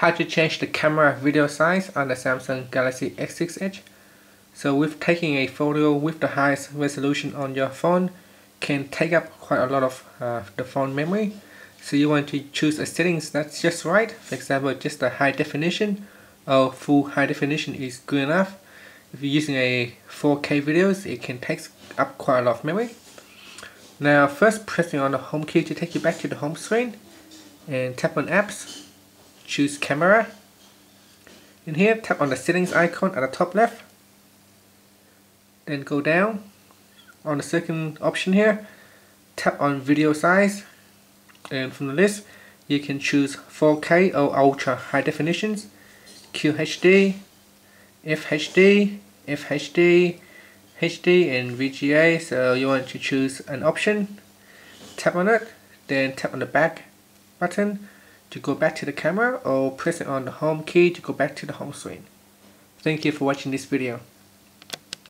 how to change the camera video size on the Samsung Galaxy S6 Edge. So with taking a photo with the highest resolution on your phone can take up quite a lot of uh, the phone memory. So you want to choose a settings that's just right. For example, just a high definition or full high definition is good enough. If you're using a 4K videos, it can take up quite a lot of memory. Now first pressing on the home key to take you back to the home screen and tap on apps choose camera. In here tap on the settings icon at the top left. Then go down. On the second option here tap on video size. And from the list you can choose 4K or ultra high definitions. QHD FHD FHD HD and VGA so you want to choose an option. Tap on it then tap on the back button to go back to the camera or press it on the home key to go back to the home screen. Thank you for watching this video.